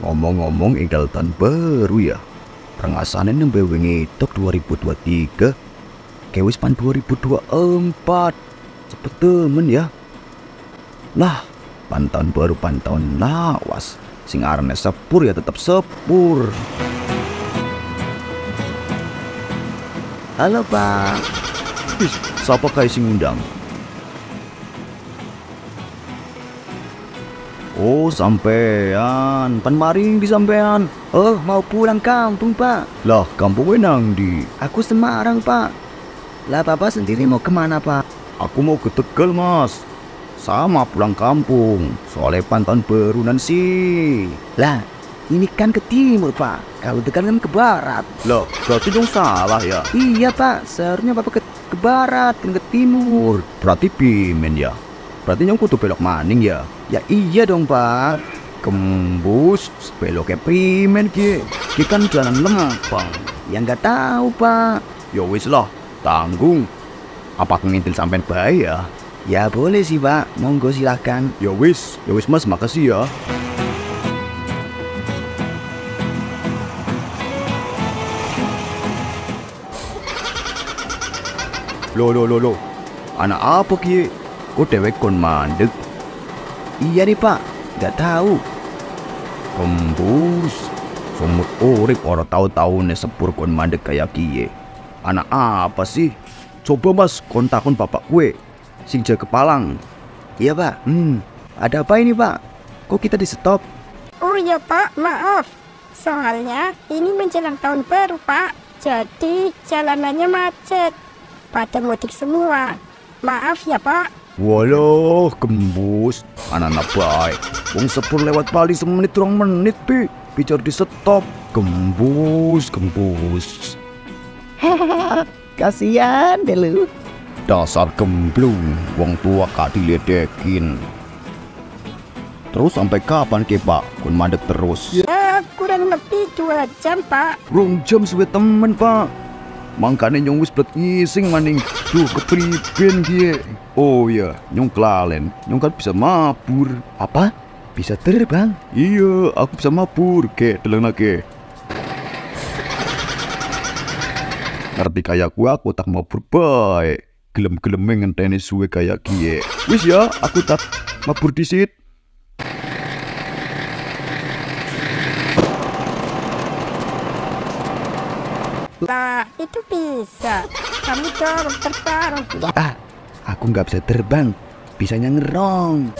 Ngomong-ngomong enggal tahun baru ya. Rengasane nembe wingi tok 2023. Kewis pan 2024. Cepet temen ya. Lah, pantauan baru pantauan lawas. Sing arane sepur ya tetap sepur. Halo, Pak. Siapa kayak sing ngundang? Oh sampean, pan maring di sampean. Oh, mau pulang kampung, Pak. Lah kampung wenang di. Aku Semarang, Pak. Lah, Bapak sendiri mau ke mana, Pak? Aku mau ke Tegal mas. Sama pulang kampung. Soalnya pantauan baru sih. Lah, ini kan ke timur, Pak. Kalau Tegal kan ke barat. Lah berarti dong salah ya. Iya, Pak. Seharusnya Bapak ke, ke barat, kan ke timur. Berarti pimen ya. Berarti nyong kudu belok maning ya. Ya iya dong, Pak. Kembus beloknya primen ki. Ki kan jalan lempang. Ya nggak tahu, Pak. Ya wis lah, tanggung. Apa ngintil sampean bae ya? Ya boleh sih, Pak. Monggo silakan. Ya wis, ya wis Mas, makasih ya. Lo lo lo lo. Anak apa ki? Kok dewek kon mandek? Iya nih, Pak. Nggak tahu. Kembus. Sumut urip ora tahu-tahu ne sepur kon mandek kayak kiye. Anak apa sih? Coba mas kontakun bapak gue. Sing jaga kepalang. Iya, Pak. Hmm, Ada apa ini, Pak? Kok kita di stop? Oh iya Pak, maaf. Soalnya ini menjelang tahun baru Pak. Jadi jalanannya macet. Pada mudik semua. Maaf ya Pak. Walah, kembus. Anak-anak baik. Wong sepur lewat Bali semenit rong menit, pi. Bicar di stop. Kembus, kembus. Kasihan deh lu. Dasar gemblung, wong tua kak diledekin. Terus sampai kapan ke pak? Kun mandek terus. Ya kurang lebih dua jam Pak. Rong jam suwe temen pak. Mangkane nyong wis blet ngising maning. Duh kepriben kie. Oh iya, nyong kelalen. Nyong kan bisa mabur. Apa? Bisa terbang? Iya, aku bisa mabur. Ke, deleng lagi. Ngerti kayak gua, aku tak mabur baik. Gelem-gelem ngenteni suwe kayak kie. Wis ya, aku tak mabur disit. Lah itu bisa. Kamu dorong terbang. Ah, aku nggak bisa terbang. Bisanya ngerong.